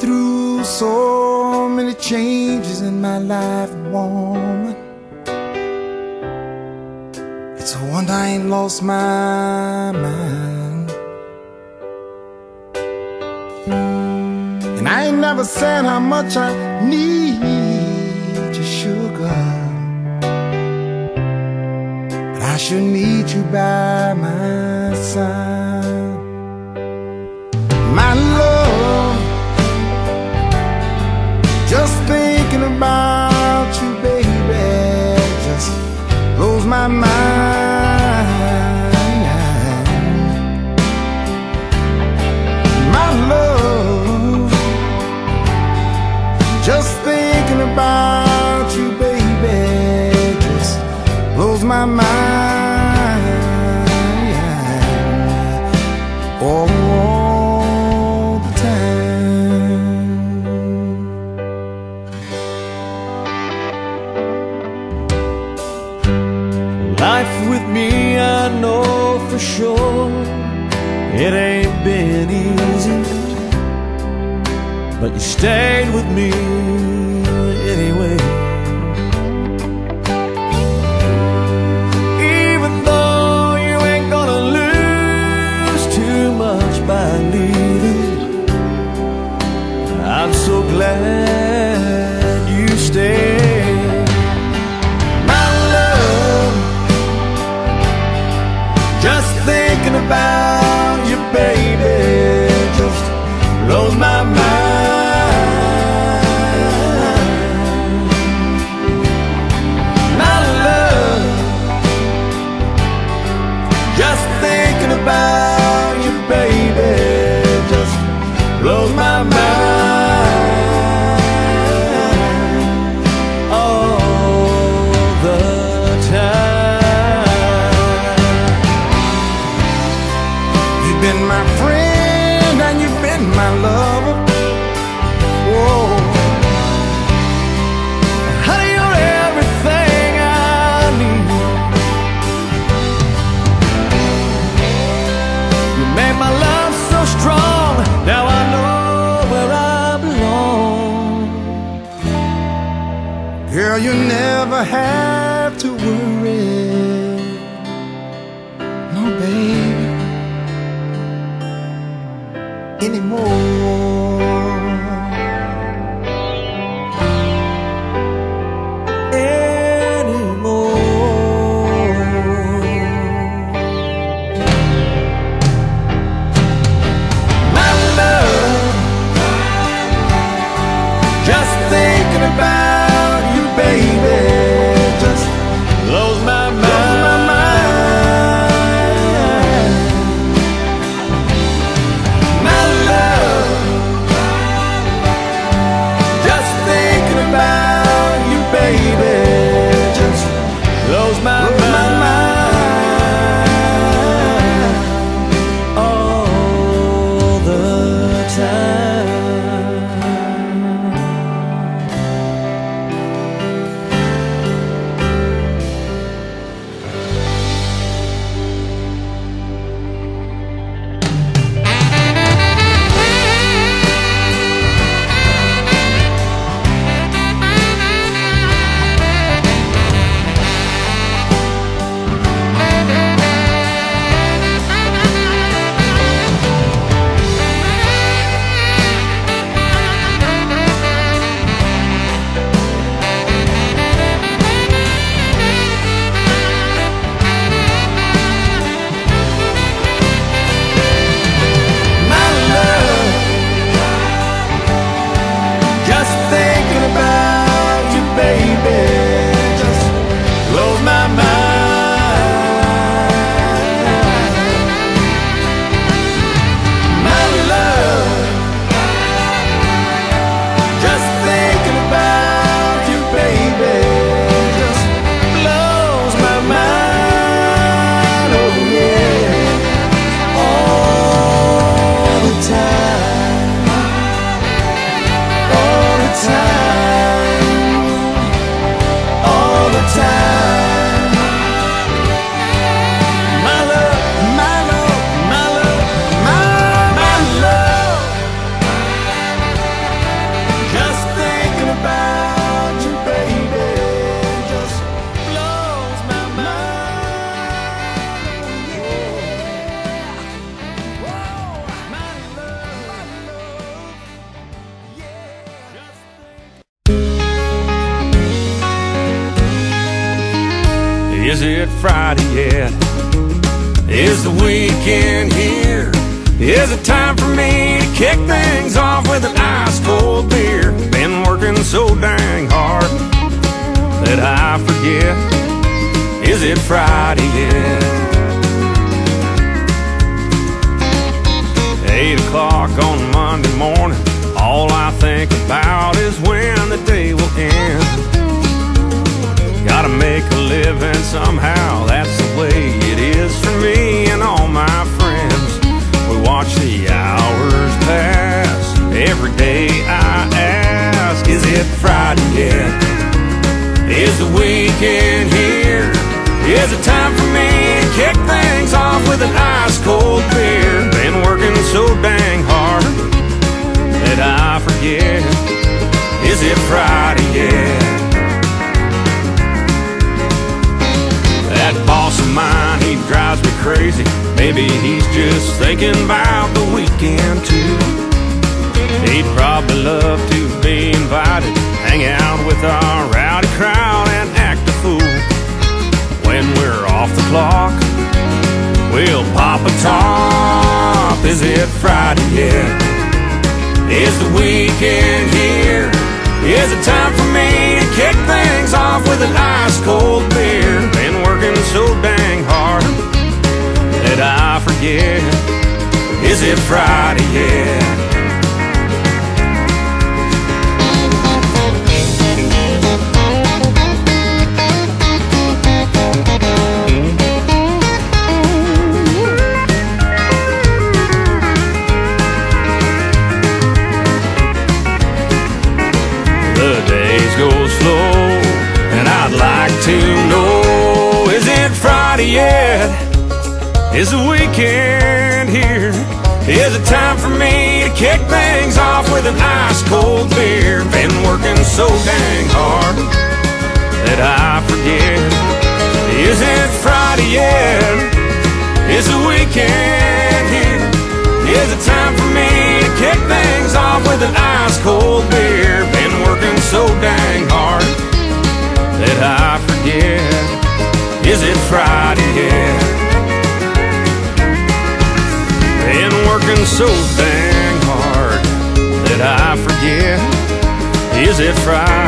through so many changes in my life, woman. It's a wonder I ain't lost my mind. And I ain't never said how much I need your sugar. But I should need you by my side. just thinking about sure it ain't been easy, but you stayed with me anyway. Girl, you never had Is it Friday yet? Is the weekend here? Is it time for me to kick things off with an ice cold beer? Been working so dang hard that I forget. Is it Friday yet? Eight o'clock on Monday morning. All I think about is when the make a living somehow, that's the way it is for me and all my friends. We watch the hours pass, every day I ask, is it Friday yet? Is the weekend here? Is it time Maybe he's just thinking about the weekend too. He'd probably love to be invited, hang out with our rowdy crowd and act a fool. When we're off the clock, we'll pop a top. Is it Friday yet? Is the weekend here? Is it time for me to kick things off with an ice cold beer? Been working so dang hard that I forget. Is it Friday yet? Is the weekend here? Is it time for me to kick things off with an ice cold beer? Been working so dang hard that I forget. Is it Friday yet? Is the weekend here? Is it time for me to kick things off with an ice cold beer? Been working so dang hard that I forget. Is it Friday yet? Working so dang hard that I forget. Is it Friday